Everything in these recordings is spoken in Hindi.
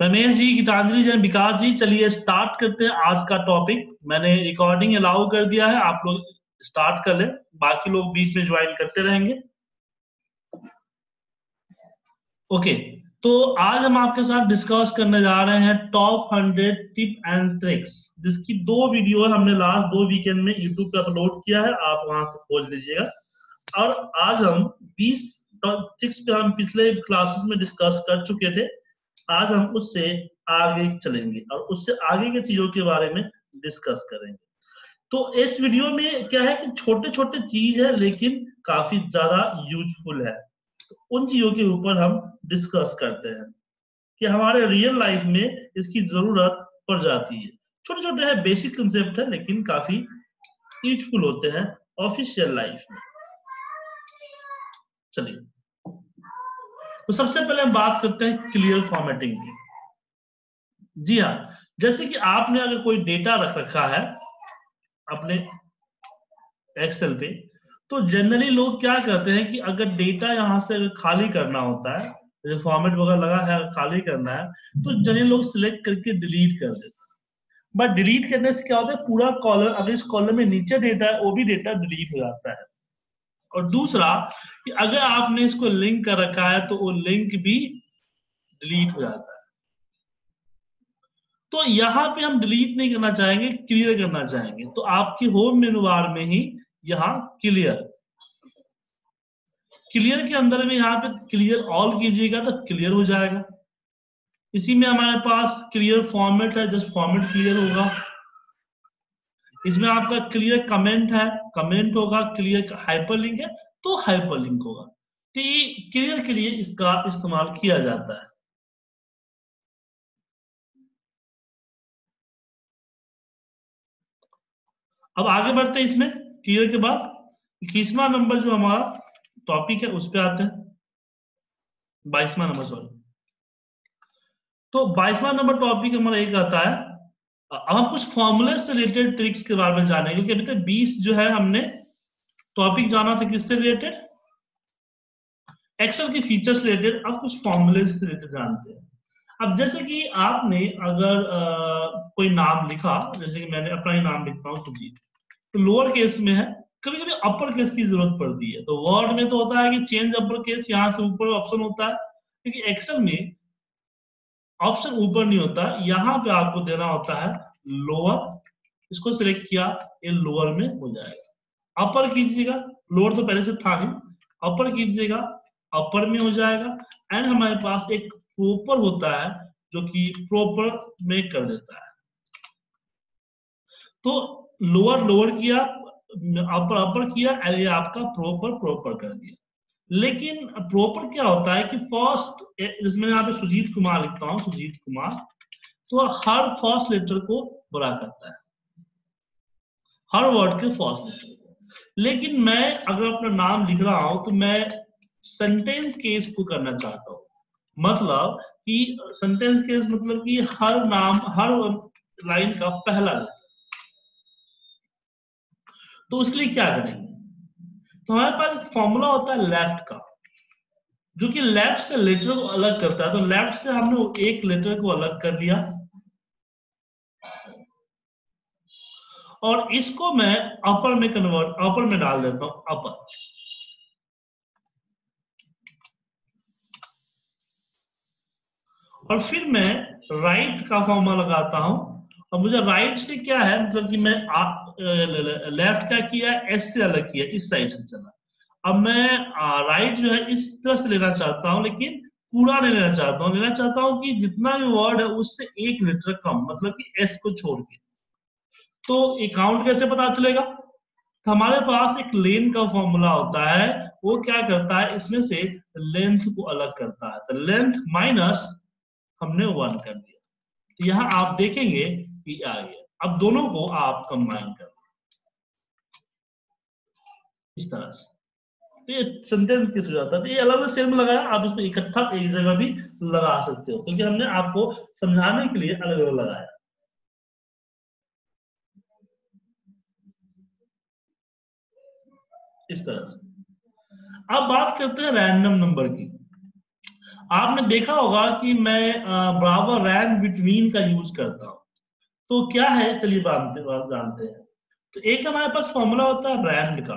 रमेश जी गीतांजलि जैन विकास जी, चलिए स्टार्ट करते हैं आज का टॉपिक मैंने रिकॉर्डिंग अलाउ कर दिया है, आप लोग स्टार्ट कर ले। बाकी लोग बीच में ज्वाइन करते रहेंगे। ओके तो आज हम आपके साथ डिस्कस करने जा रहे हैं top hundred tip and tricks जिसकी दो वीडियो हमने लास्ट दो वीकेंड में यूट्यूब पे अपलोड किया है, आप वहाँ से खोज लीजिएगा। और आज हम 20 ट्रिक्स पे हम पिछले क्लासेस में डिस्कस कर चुके थे। आज हम उससे आगे चलेंगे और उससे आगे के चीज़ों के बारे में डिस्कस करेंगे। तो इस वीडियो में क्या है कि छोटे छोटे चीज़ है, लेकिन काफ़ी ज़्यादा यूजफुल है। तो उन चीज़ों के ऊपर हम डिस्कस करते हैं कि हमारे रियल लाइफ में इसकी ज़रूरत पड़ जाती है। छोटे छोटे है बेसिक कंसेप्ट है, लेकिन काफ़ी यूजफुल होते हैं ऑफिशियल लाइफ में। चलिए। तो सबसे पहले हम बात करते हैं क्लियर फॉर्मेटिंग की। जी हाँ जैसे कि आपने अगर कोई डेटा रख रखा है अपने एक्सेल पे तो जनरली लोग क्या करते हैं कि अगर डेटा यहाँ से खाली करना होता है, जैसे फॉर्मेट वगैरह लगा है खाली करना है तो जनरली लोग सिलेक्ट करके डिलीट कर देते हैं। बट डिलीट करने से क्या होता है, पूरा कॉलम अगर इस कॉलम में नीचे डेटा है, वो भी डेटा डिलीट हो जाता है। और दूसरा कि अगर आपने इसको लिंक कर रखा है तो वो लिंक भी डिलीट हो जाता है। तो यहाँ पे हम डिलीट नहीं करना चाहेंगे क्लियर करना चाहेंगे। तो आपके होम मेनू बार में ही यहाँ क्लियर क्लियर के अंदर में यहाँ पे क्लियर ऑल कीजिएगा तो क्लियर हो जाएगा। इसी में हमारे पास क्लियर फॉर्मेट है जस्ट फॉर्मेट क्लियर होगा। इसमें आपका क्लियर कमेंट है कमेंट होगा क्लियर हाइपरलिंक है तो हाइपरलिंक होगा। तो ये क्लियर के लिए इसका इस्तेमाल किया जाता है। अब आगे बढ़ते हैं इसमें क्लियर के बाद। इक्कीसवा नंबर जो हमारा टॉपिक है, उस पर आते हैं। बाईसवा नंबर सॉरी तो बाईसवा नंबर टॉपिक हमारा एक आता है अब हम कुछ फॉर्मूले से रिलेटेड ट्रिक्स के बारे में जाने क्योंकि अभी तक बीस जो है हमने टॉपिक जाना था किससे रिलेटेड एक्सेल के फीचर्स रिलेटेड अब कुछ फॉर्मूले से रिलेटेड जानते हैं। अब जैसे कि आपने अगर आ, कोई नाम लिखा जैसे कि मैंने अपना ही नाम लिखता हूँ सुजीत तो लोअर केस में है कभी कभी अपर केस की ज़रूरत पड़ती है। तो वर्ड में तो होता है कि चेंज अपर केस यहाँ से ऊपर ऑप्शन होता है क्योंकि एक्सेल में ऑप्शन ऊपर नहीं होता, यहाँ पे आपको देना होता है लोअर इसको सिलेक्ट किया, ये लोअर में हो जाएगा। अपर कीजिएगा लोअर तो पहले से था ही अपर कीजिएगा अपर में हो जाएगा एंड हमारे पास एक प्रॉपर होता है, जो कि प्रॉपर में कर देता है। तो लोअर लोअर किया अपर अपर किया एंड ये आपका प्रॉपर प्रॉपर कर दिया। लेकिन प्रॉपर क्या होता है कि फ़र्स्ट जिसमें यहाँ पे सुजीत कुमार लिखता हूँ, सुजीत कुमार तो हर फ़र्स्ट लेटर को बड़ा करता है। हर वर्ड के फ़र्स्ट लेटर को। लेकिन मैं अगर अपना नाम लिख रहा हूँ तो मैं सेंटेंस केस को करना चाहता हूँ। मतलब कि सेंटेंस केस मतलब कि हर नाम, हर लाइन का पहला लाइन तो उसके लिए क्या करेंगे? तो हमारे पास एक फॉर्मूला होता है लेफ़्ट का, जो कि लेफ़्ट से लेटर को अलग करता है। तो लेफ़्ट से हमने एक लेटर को अलग कर लिया और इसको मैं अपर में कन्वर्ट अपर में डाल देता हूँ अपर और फिर मैं राइट का फॉर्मूला लगाता हूँ। और मुझे राइट से क्या है? मतलब कि मैं लेफ़्ट का किया एस से अलग किया, इस साइड से चला। अब मैं राइट जो है, इस तरह से लेना चाहता हूँ, लेकिन पूरा नहीं लेना चाहता हूँ। लेना चाहता हूँ कि जितना भी वर्ड है, उससे एक लेटर कम मतलब कि एस को छोड़ के। तो अकाउंट कैसे पता चलेगा? तो हमारे पास एक लेन का फॉर्मूला होता है, वो क्या करता है? इसमें से लेंथ को अलग करता है। तो लेंथ माइनस हमने वन कर दिया। तो यहाँ आप देखेंगे कि आ गया। अब दोनों को आप कंबाइन कर। इस तरह से। तो ये सेंटेंस किस हो जाता है? तो ये अलग अलग सेम लगाया, आप इसको इकट्ठा एक जगह भी लगा सकते हो। क्योंकि हमने आपको समझाने के लिए अलग अलग लगाया। इस तरह से। अब बात करते हैं रैंडम नंबर की। आपने देखा होगा कि मैं बराबर रैन बिटवीन का यूज़ करता हूँ। तो क्या है चलिए जानते हैं। तो एक हमारे पास फॉर्मूला होता है रैंड का।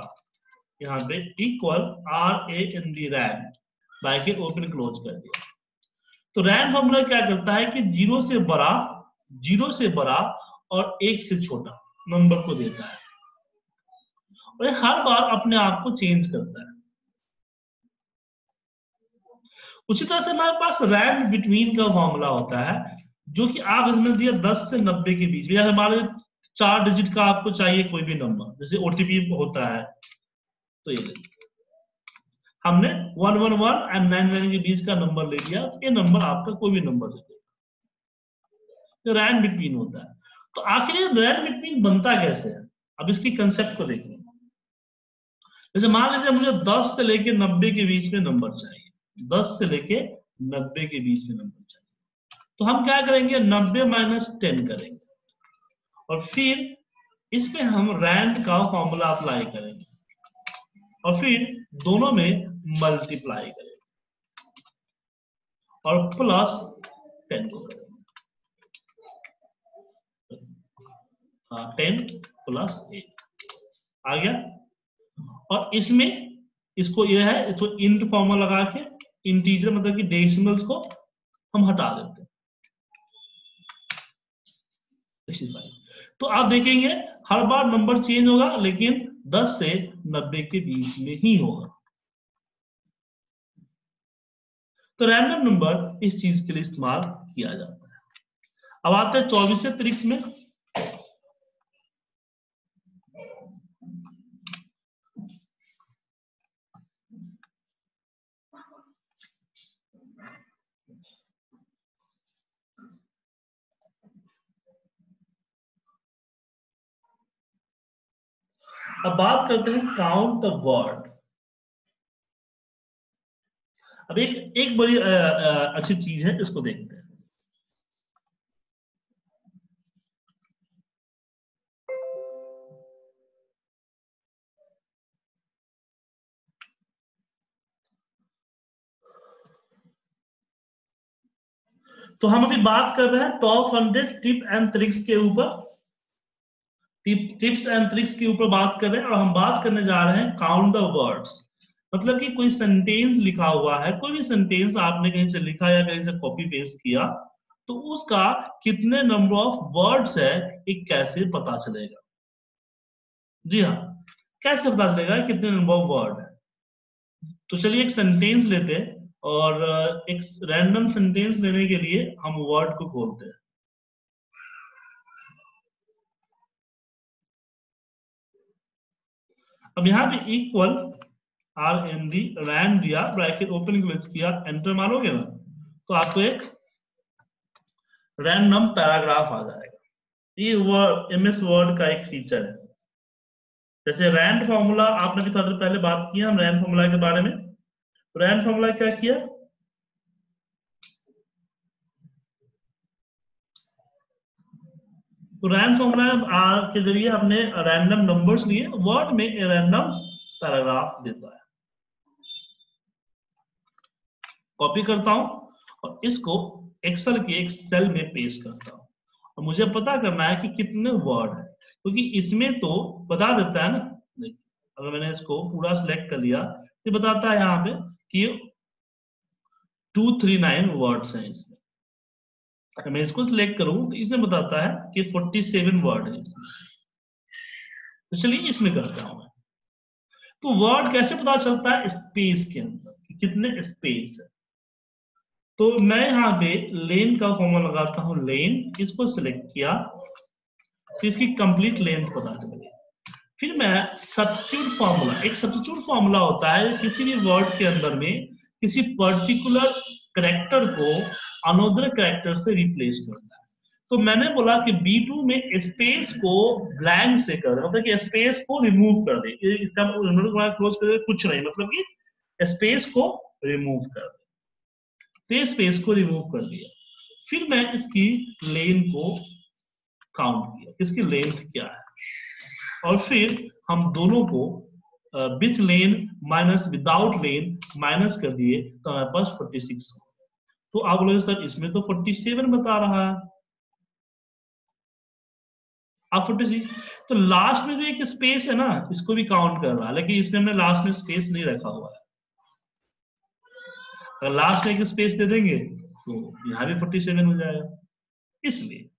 यहाँ पे equal R A N D rand by open close कर दिया। तो रैंड फॉर्मूला क्या करता है कि ज़ीरो से बड़ा ज़ीरो से बड़ा और एक से छोटा नंबर को देता है। और हर बार अपने आप को चेंज करता है। उसी तरह से हमारे पास रैंड बिटवीन का फॉर्मूला होता है। जो कि आप इसमें दिया 10 से 90 के बीच में। हमारे चार डिजिट का आपको चाहिए कोई भी नंबर जैसे ओटीपी होता है तो ये हमने one one one and nine nine के बीच का नंबर ले लिया, ये नंबर आपका कोई भी नंबर ले देगा रैन बिटवीन होता है। तो आखिर ये रैन बिटवीन बनता कैसे है? अब इसकी कंसेप्ट को देखें जैसे मान लीजिए मुझे 10 से लेके 90 के बीच में नंबर चाहिए। 10 से लेके 90 के बीच में नंबर चाहिए। तो हम क्या करेंगे? 90 माइनस टेन करेंगे। और फिर इस पे हम रैंड का फॉर्मूला अप्लाई करेंगे। और फिर दोनों में मल्टीप्लाई करेंगे। और प्लस टेन को करेंगे। टेन प्लस एट आ गया? और इसमें इसको यह है, इसको इंट फॉर्मूला लगा के इंटीजर मतलब कि डेसिमल्स को हम हटा देते हैं। तो आप देखेंगे, हर बार नंबर चेंज होगा, लेकिन 10 से 90 के बीच में ही होगा। तो रैंडम नंबर इस चीज़ के लिए इस्तेमाल किया जाता है। अब आते हैं चौबीस त्रिक्स में। अब बात करते हैं काउंट द वर्ड अब एक एक बड़ी आ, आ, अच्छी चीज़ है इसको देखते हैं। तो हम अभी बात कर रहे हैं top hundred tip and tricks के ऊपर। टिप्स एंड ट्रिक्स के ऊपर बात कर रहे हैं और हम बात करने जा रहे हैं काउंट द वर्ड्स। मतलब कि कोई सेंटेंस लिखा हुआ है, कोई भी सेंटेंस आपने कहीं से लिखा या कहीं से कॉपी पेस्ट किया तो उसका कितने नंबर ऑफ़ वर्ड्स है ये कैसे पता चलेगा? जी हाँ कैसे पता चलेगा कितने नंबर ऑफ़ वर्ड है? तो चलिए एक सेंटेंस लेते हैं और, एक रैंडम सेंटेंस लेने के लिए हम वर्ड को खोलते हैं। अब यहाँ पे equal R N D ram दिया ब्रैकेट ओपन क्लोज किया एंटर मारोगे ना तो आपको एक रैंडम पैराग्राफ आ जाएगा। ये वर्ड एम एस वर्ड का एक फीचर है। जैसे रैंड फॉर्मूला आपने भी थोड़ा पहले बात किया हम रैंड फॉर्मूला के बारे में। रैंड फॉर्मूला क्या किया? तो रैंड फॉर्मूला के ज़रिए हमने रैंडम नंबर्स लिए वर्ड में रैंडम पैराग्राफ देता है। कॉपी करता हूँ और इसको एक्सेल के एक सेल में पेस्ट करता हूँ। और मुझे पता करना है कि कितने वर्ड है, क्योंकि तो इसमें तो बता देता है ना। देखिए, अगर मैंने इसको पूरा सिलेक्ट कर लिया तो बताता है यहाँ पे कि टू थ्री नाइन वर्ड्स हैं इसमें। मैं इसको सिलेक्ट करूँ तो इसमें बताता है कि 47 वर्ड है तो चलिए इसमें करता हूँ। तो वर्ड कैसे पता चलता है? स्पेस के अंदर, कि कितने स्पेस है। तो मैं यहाँ पे लेन का फॉर्मूला लगाता हूँ लेन इसको सिलेक्ट किया तो इसकी कंप्लीट लेंथ पता चल। गई फिर मैं सब्सिट्यूट फॉर्मूला एक सब्सिट्यूट फॉर्मूला होता है, किसी भी वर्ड के अंदर में किसी पर्टिकुलर करेक्टर को अनोदर कैरेक्टर से रिप्लेस करना है। तो मैंने बोला कि B2 में स्पेस को ब्लैंक से कर मतलब कि स्पेस को रिमूव कर दे। इसका क्लोज कर दे कुछ नहीं मतलब कि स्पेस को रिमूव कर दे। तो स्पेस को रिमूव कर लिया फिर मैं इसकी लेन को काउंट किया। इसकी लेंथ क्या है? और फिर हम दोनों को with len minus without len minus कर दिए तो हमारे पास 46 हो। तो आप बोलोगे सर इसमें तो 47 बता रहा है। आप 46 तो लास्ट में जो एक स्पेस है ना, इसको भी काउंट कर रहा है, लेकिन इसमें हमने लास्ट में स्पेस नहीं रखा हुआ है। अगर लास्ट में एक स्पेस दे देंगे तो यहाँ भी 47 हो जाएगा। इसलिए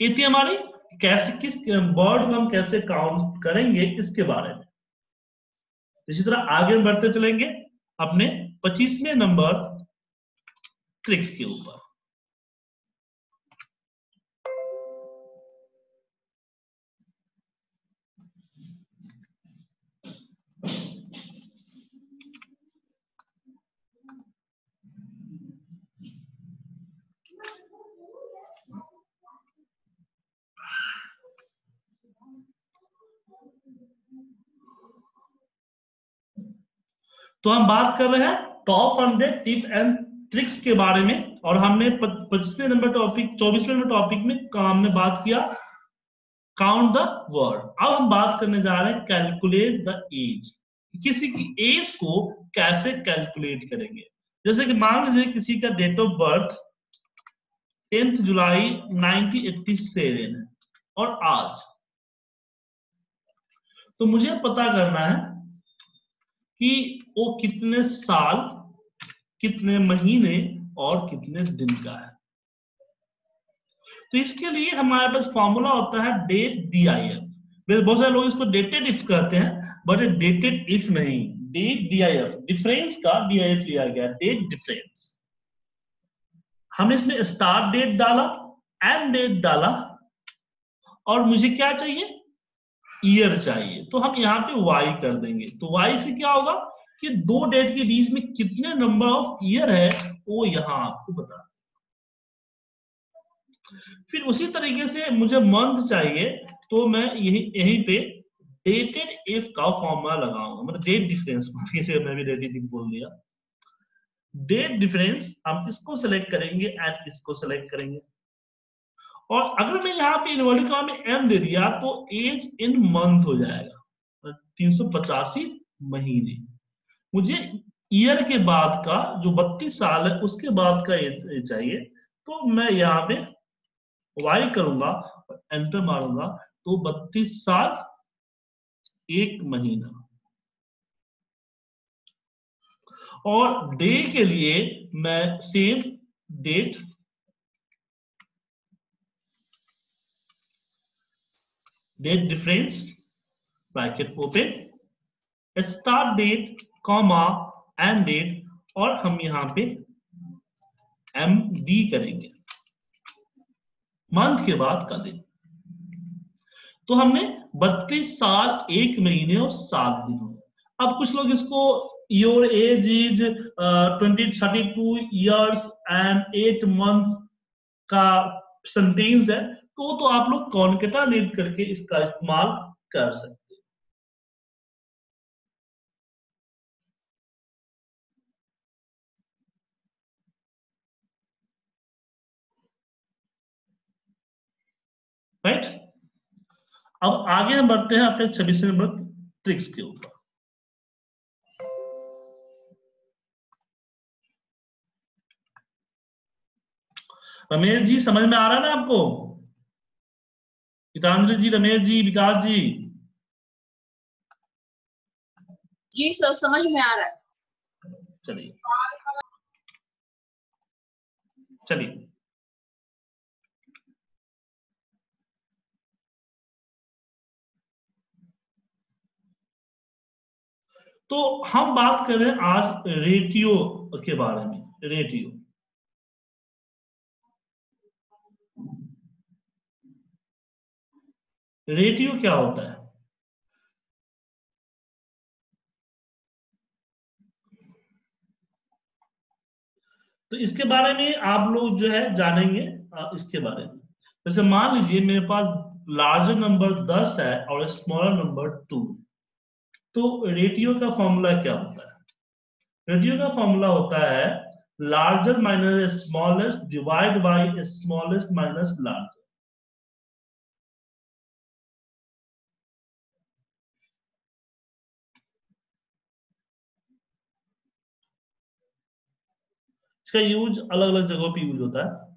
ये थी हमारी कैसे, किस वर्ड को हम कैसे काउंट करेंगे, इसके बारे में। इसी तरह आगे बढ़ते चलेंगे अपने पच्चीसवें नंबर ट्रिक्स के ऊपर। तो हम बात कर रहे हैं top hundred tip and tricks के बारे में, और हमने पच्चीसवें नंबर टॉपिक चौबीसवें नंबर टॉपिक में हमने बात किया काउंट द वर्ड अब हम बात करने जा रहे हैं कैलकुलेट द एज किसी की एज को कैसे कैलकुलेट करेंगे? जैसे कि मान लीजिए किसी का date of birth tenth July 1987 है और आज। तो मुझे पता करना है कि वो कितने साल कितने महीने और कितने दिन का है? तो इसके लिए हमारे पास फॉर्मूला होता है डेट डी आई एफ़ बहुत सारे लोग इसको डेटेड इफ़ कहते हैं बट डेटेड इफ़ नहीं date D I F difference का डी आई एफ़ लिया गया डेट डिफरेंस हमने इसमें स्टार्ट डेट डाला एंड डेट डाला, और मुझे क्या चाहिए? ईयर चाहिए। तो हम यहाँ पे वाई कर देंगे। तो वाई से क्या होगा? कि दो डेट के बीच में कितने नंबर ऑफ़ ईयर है, वो यहाँ आपको बता फिर उसी तरीके से मुझे मंथ चाहिए तो मैं यही, यहीं पे डेटेड इफ़ का फॉर्मूला लगाऊँगा। मतलब डेट डिफरेंस से मैं भी डेटेड बोल दिया। डेट डिफरेंस हम इसको सेलेक्ट करेंगे एंड इसको सेलेक्ट करेंगे। और अगर मैं यहाँ पे इन्वर्टेड कॉमा में एम दे दिया तो एज इन मंथ हो जाएगा। तीन सौ पचासी महीने। मुझे ईयर के बाद का, जो बत्तीस साल है, उसके बाद का ये चाहिए तो मैं यहाँ पे वाई करूँगा एंटर मारूँगा तो बत्तीस साल, एक महीना। और डे के लिए मैं same date date difference bracket open start date comma end date और हम यहाँ पे एम डी करेंगे। मंथ के बाद का दिन। तो हमने बत्तीस साल, एक महीने और सात दिन। हो अब कुछ लोग इसको your age is twenty thirty two years and eight months का सेंटेंस है तो तो आप लोग कॉन्केटा लीड करके इसका इस्तेमाल कर सकते राइट अब आगे हम बढ़ते हैं अपने छब्बीस नंबर ट्रिक्स के ऊपर। रमेश जी समझ में आ रहा है ना आपको? गीतांजलि जी रमेश जी विकास जी। जी सर समझ में आ रहा है। चलिए। चलिए। तो हम बात कर आज रेटियो के बारे में रेटियो रेटियो क्या होता है? तो इसके बारे में आप लोग जो है जानेंगे इसके बारे में। जैसे मान लीजिए मेरे पास लार्जर नंबर 10 है और स्मॉलर नंबर 2 तो रेटियो का फॉर्मूला क्या होता है? रेटियो का फॉर्मूला होता है larger minus smallest divide by smallest minus larger इसका यूज़ अलग अलग जगहों पे यूज़ होता है।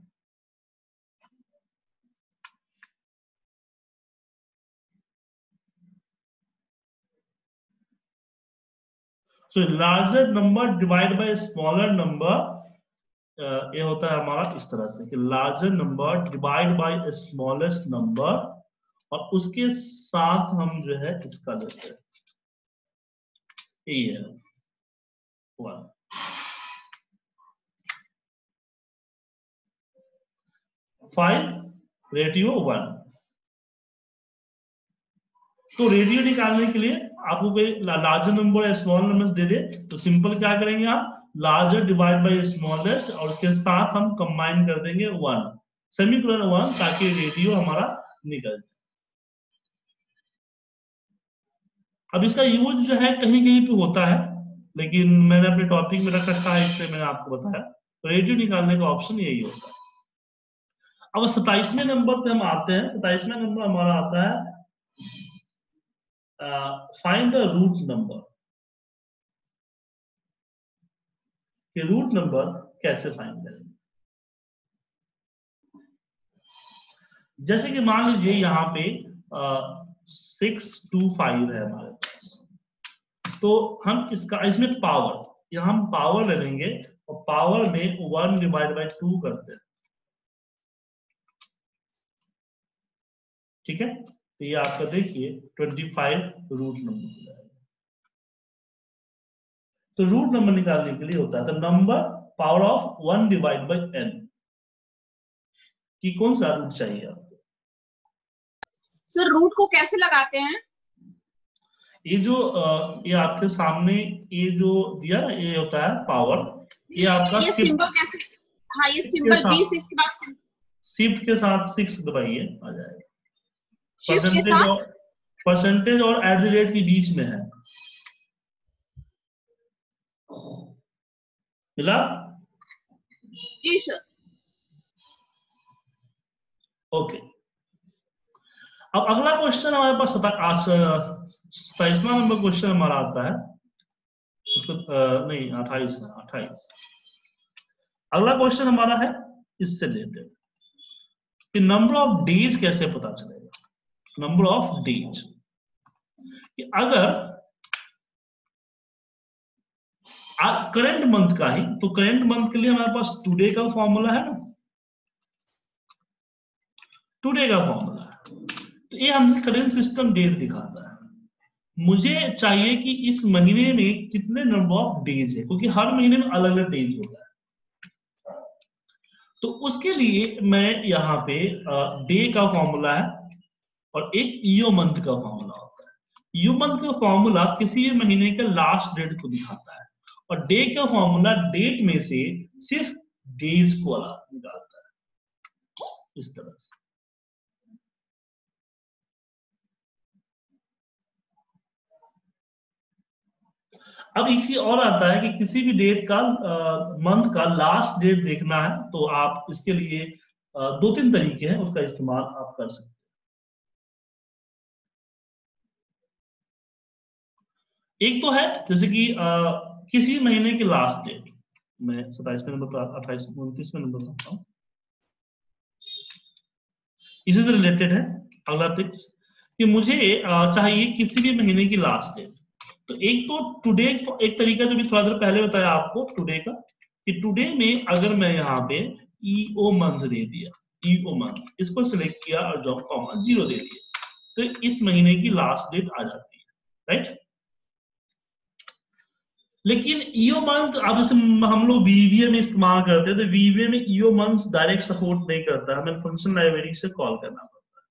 So larger number divide by smaller number ये होता है हमारा इस तरह से कि larger number divide by smallest number और उसके साथ हम जो है इसका लेते हैं? ये है। वन फाइव रेटियो वन तो रेडियो निकालने के लिए आपको लार्जर नंबर या स्मॉल नंबर दे दे तो सिंपल क्या करेंगे आप? लार्जर डिवाइड बाय स्मॉलेस्ट और उसके साथ हम कंबाइन कर देंगे वन सेमी कोलन वन ताकि रेडियो हमारा निकल जाए। अब इसका यूज़ जो है कहीं कहीं पे होता है, लेकिन मैंने अपने टॉपिक में रख रखा है इसलिए मैंने आपको बताया। तो रेडियो निकालने का ऑप्शन यही होता है। अब सताइसवें नंबर पे हम आते हैं। सताइसवें नंबर हमारा आता है फाइंड द रूट नंबर कि रूट नंबर कैसे फाइंड करेंगे जैसे कि मान लीजिए यहाँ पे सिक्स टू फाइव है हमारे पास। तो हम इसका इसमें पावर यहाँ हम पावर ले लेंगे और पावर में वन डिवाइड बाई टू करते हैं। ठीक है? तो ये आपका देखिए 25 रूट नंबर हो जाएगा। तो रूट नंबर निकालने के लिए होता है तो number power of one divide by N कि कौन सा रूट चाहिए आपको? सर रूट को कैसे लगाते हैं? ये जो ये आपके सामने ये जो दिया ना ये होता है पावर ये आपका ये सिंबल कैसे हाँ ये सिंबल बी सिक्स के बाद शिफ्ट के साथ सिक्स दबाइए आ जाएगा। परसेंटेज और परसेंटेज और एट द रेट के बीच में है। मिला? जी सर ओके अब अगला क्वेश्चन हमारे पास सताइसवा नंबर क्वेश्चन हमारा आता है। उसको अ, नहीं अट्ठाईस है अट्ठाईस। अगला क्वेश्चन हमारा है इससे रिलेटेड कि नंबर ऑफ़ डेज़ कैसे पता चलेगा? नंबर ऑफ़ डेज़ अगर करंट मंथ का ही तो करंट मंथ के लिए हमारे पास टुडे का फॉर्मूला है ना? टुडे का फॉर्मूला तो ये हमसे करंट सिस्टम डेट दिखाता है। मुझे चाहिए कि इस महीने में कितने नंबर ऑफ़ डेज़ है, क्योंकि हर महीने में अलग अलग डेज़ होता है। तो उसके लिए मैं यहाँ पे डे का फॉर्मूला है। और एक ईओ मंथ का फॉर्मूला होता है। ईओ मंथ का फॉर्मूला किसी भी महीने के लास्ट डेट को दिखाता है। और डे का फॉर्मूला डेट में से सिर्फ़ डेज़ को निकालता है। इस तरह से। अब चीज़ और आता है कि किसी भी डेट का मंथ का लास्ट डेट देखना है तो आप इसके लिए अ, दो तीन तरीके हैं उसका इस्तेमाल आप कर सकते हैं। एक तो है जैसे कि अ, किसी महीने की लास्ट डेट मैं सताइसवें नंबर अट्ठाईस उनतीसवें नंबर आता हूँ। इसी से रिलेटेड है अगला टिप्स कि मुझे चाहिए किसी भी महीने की लास्ट डेट तो एक तो टुडे एक तरीका जो भी थोड़ा देर पहले बताया आपको टुडे का कि टुडे में अगर मैं यहाँ पे ईओ मंथ दे दिया ईओ मंथ इसको सिलेक्ट किया और जॉब कॉमा ज़ीरो दे दिया तो इस महीने की लास्ट डेट आ जाती है राइट लेकिन ईओ मंथ, अब हम लोग वीवीए में इस्तेमाल करते हैं तो वीवीए में ईओ मंथ डायरेक्ट सपोर्ट नहीं करता, हमें फ़ंक्शन लाइब्रेरी से कॉल करना पड़ता है।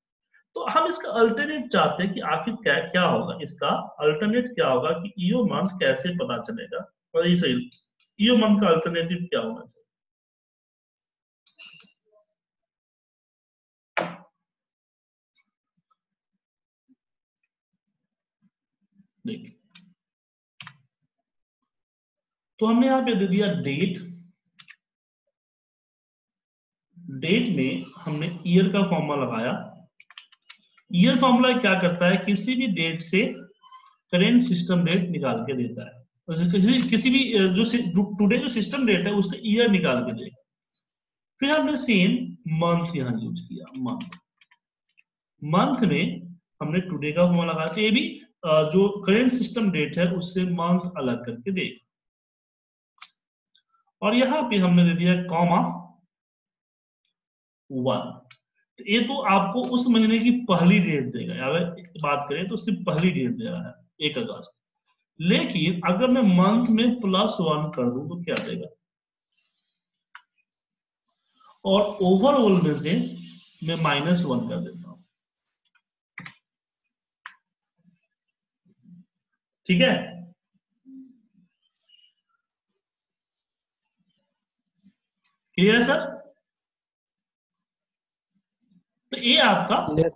तो हम इसका अल्टरनेट चाहते हैं कि आखिर क्या क्या होगा? इसका अल्टरनेट क्या होगा कि ईओ मंथ कैसे पता चलेगा? और ये सही, ईओ मंथ का अल्टरनेटिव क्या होना चाहिए? देखिए। तो हमने यहाँ पे दे दिया डेट डेट में हमने ईयर का फॉर्मूला लगाया. ईयर फॉर्मूला क्या करता है? किसी भी डेट से करेंट सिस्टम डेट निकाल के देता है। किसी किसी भी जो टुडे जो सिस्टम डेट है, उससे ईयर निकाल के देगा। फिर हमने सेम मंथ यहाँ यूज़ किया मंथ मंथ में हमने टुडे का फॉर्मूला लगाया। तो ये भी जो करेंट सिस्टम डेट है, उससे मंथ अलग करके देगा। और यहाँ पे हमने दे दिया कॉमा वन। तो ये तो आपको उस महीने की पहली डेट देगा। अगर बात करें तो सिर्फ़ पहली डेट दे रहा है, एक अगस्त। लेकिन अगर मैं मंथ में प्लस वन कर दू तो क्या देगा? और ओवरऑल में से मैं माइनस वन कर देता हूँ। ठीक है? क्लियर है सर तो ये आपका yes,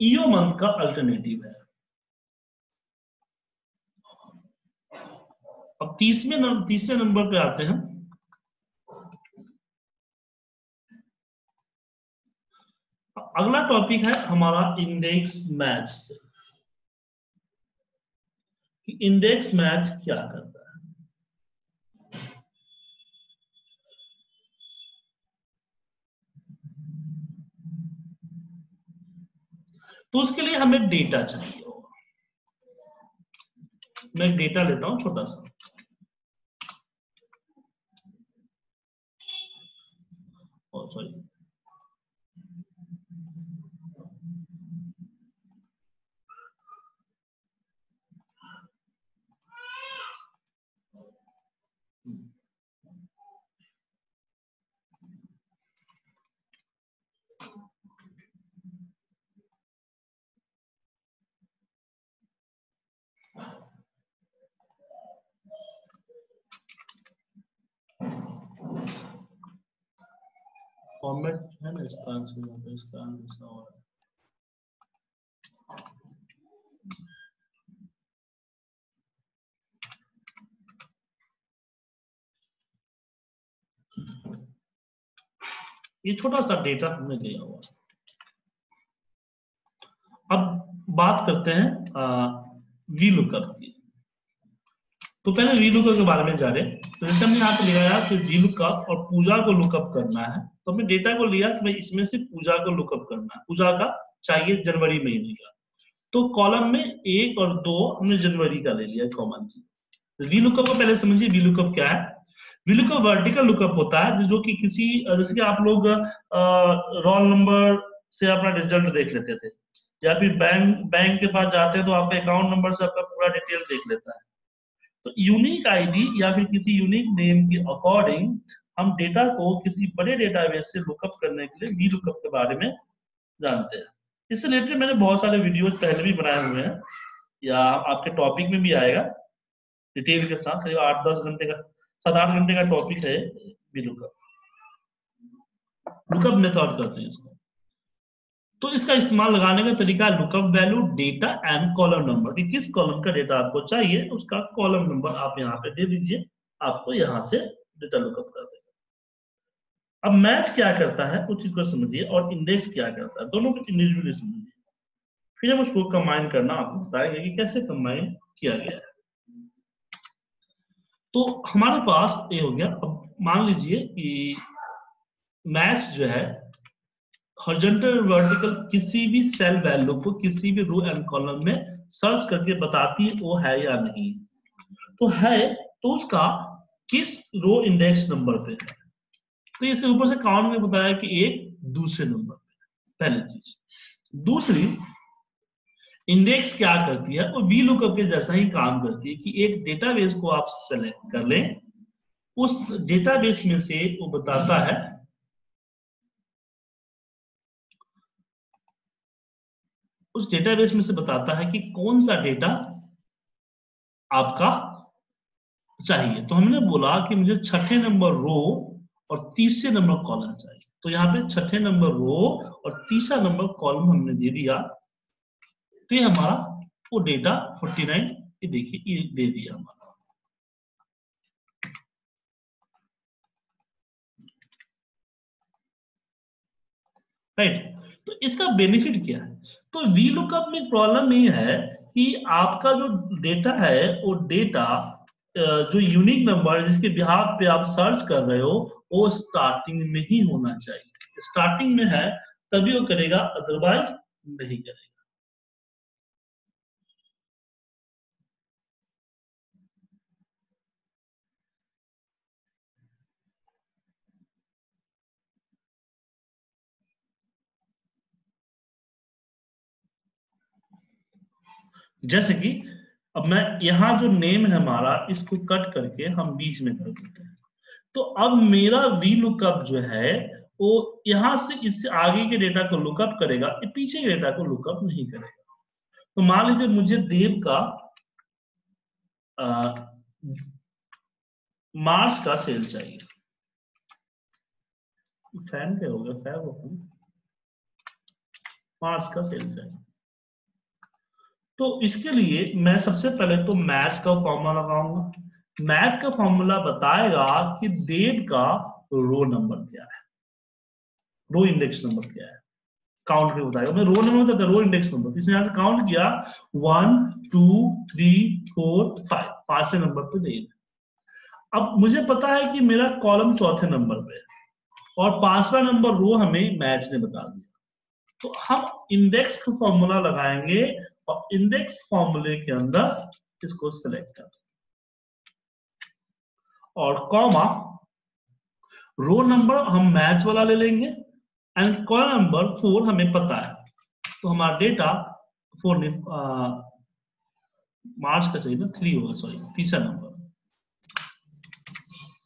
ईओ मंथ का अल्टरनेटिव है। अब तीसरे तीसरे नंबर पे आते हैं। अगला टॉपिक है हमारा इंडेक्स मैच इंडेक्स मैच क्या करता है? तो उसके लिए हमें डेटा चाहिए होगा। मैं डेटा लेता हूँ छोटा सा सॉरी फॉर्मेट है ना इसका आंसर यहाँ पे इसका आंसर हो रहा है ये छोटा सा डेटा हमने दिया हुआ अब बात करते हैं वी लुकअप की तो पहले वी लुकअप के बारे में जाने। तो जैसे हमने यहाँ पे लिया कि वी लुकअप और पूजा को लुकअप करना है। तो हमने डेटा को लिया कि इसमें से पूजा को लुकअप करना है। पूजा का चाहिए जनवरी महीने का। तो कॉलम में एक और दो हमने जनवरी का ले लिया कॉमन वी को पहले समझिए वी लुकअप क्या है? वी लुकअप वर्टिकल लुकअप होता है, जो कि किसी, जैसे कि आप लोग रोल नंबर से अपना रिज़ल्ट देख लेते थे। या फिर बैंक बैंक के पास जाते हैं तो आपका अकाउंट नंबर से आपका पूरा डिटेल देख लेता है। तो यूनिक आईडी या फिर किसी यूनिक नेम के अकॉर्डिंग हम डेटा को किसी बड़े डेटाबेस से लुकअप करने के लिए वी लुकअप के बारे में जानते हैं। इससे रिलेटेड मैंने बहुत सारे वीडियोज़ पहले भी बनाए हुए हैं। या आपके टॉपिक में भी आएगा। डिटेल के साथ, करीब आठ दस घंटे का, सात आठ घंटे का टॉपिक है वी लुकअप लुकअप मेथड कहते हैं इसको। तो इसका इस्तेमाल लगाने का तरीका lookup value, data and column number. कि किस कॉलम का डेटा आपको चाहिए, उसका कॉलम नंबर आप यहाँ पे दे दीजिए, आपको यहाँ से डेटा लुकअप कर देगा। अब मैच क्या करता है उस चीज़ को समझिए और इंडेक्स क्या करता है, दोनों को इंडिविजुअली समझिए। फिर हम उसको कंबाइन करना, आपको बताएँगे कि कैसे कंबाइन किया गया है। तो हमारे पास ये हो गया, अब मान लीजिए कि मैच जो है हॉरिजॉन्टल वर्टिकल किसी भी सेल वैल्यू को किसी भी रो एंड कॉलम में सर्च करके बताती है वो है या नहीं। तो है तो उसका किस रो इंडेक्स नंबर पे है? तो इसे ऊपर से काउंट में बताया कि एक दूसरे नंबर पे पहली चीज़। दूसरी इंडेक्स क्या करती है? वो वी लुकअप के जैसा ही काम करती है कि एक डेटाबेस को आप सेलेक्ट कर लें। उस डेटाबेस में से वो बताता है उस डेटाबेस में से बताता है कि कौन सा डेटा आपका चाहिए। तो हमने बोला कि मुझे छठे नंबर रो और तीसरे नंबर कॉलम चाहिए। तो यहाँ पे छठे नंबर रो और तीसरा नंबर कॉलम हमने दे दिया। तो ये हमारा वो डेटा 49 ये देखिए, ये दे दिया हमारा। Right right. तो इसका बेनिफिट क्या है? तो वी लुकअप में प्रॉब्लम ये है कि आपका जो डेटा है, वो डेटा जो यूनिक नंबर जिसके बिहार पे आप सर्च कर रहे हो, वो स्टार्टिंग में ही होना चाहिए। स्टार्टिंग में है, तभी वो करेगा अदरवाइज़ नहीं करेगा। जैसे कि अब मैं यहाँ जो नेम है हमारा इसको कट करके हम बीच में कर देते हैं। तो अब मेरा वी लुकअप जो है वो यहाँ से इससे आगे के डेटा को लुकअप करेगा पीछे के डेटा को लुकअप नहीं करेगा। तो मान लीजिए मुझे देव का आ, मार्च का सेल चाहिए। फ़ैन क्या हो गया फ़ैन ओपन मार्च का सेल चाहिए। तो इसके लिए मैं सबसे पहले तो मैच का फॉर्मूला लगाऊँगा। मैच का फॉर्मूला बताएगा कि डेट का रो नंबर क्या है। रो इंडेक्स नंबर क्या है। काउंट करके बताएगा। मैं रो नंबर बताता रो इंडेक्स नंबर इसने यहाँ से काउंट किया। One two three four five पाँचवें नंबर पे डेट अब मुझे पता है कि मेरा कॉलम चौथे नंबर पे है। और पांचवा नंबर रो हमें मैच ने बता दिया। तो हम इंडेक्स का फॉर्मूला लगाएँगे। और इंडेक्स फॉर्मूले के अंदर इसको सिलेक्ट कर। और कॉमा रो नंबर हम मैच वाला ले लेंगे एंड कॉलम नंबर फोर हमें पता है। तो हमारा डेटा फोर ने मार्च का चाहिए ना? थ्री होगा सॉरी तीसरा नंबर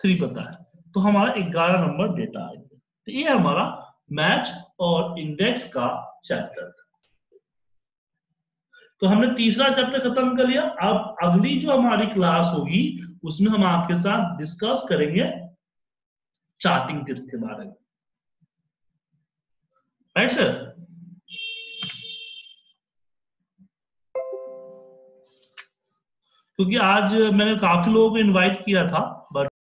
थ्री पता है। तो हमारा ग्यारह नंबर डेटा आएगा तो ये हमारा मैच और इंडेक्स का चैप्टर तो हमने तीसरा चैप्टर खत्म कर लिया। अब अगली जो हमारी क्लास होगी, उसमें हम आपके साथ डिस्कस करेंगे चार्टिंग टिप्स के बारे में। राइट सर क्योंकि आज मैंने काफ़ी लोगों को इनवाइट किया था बट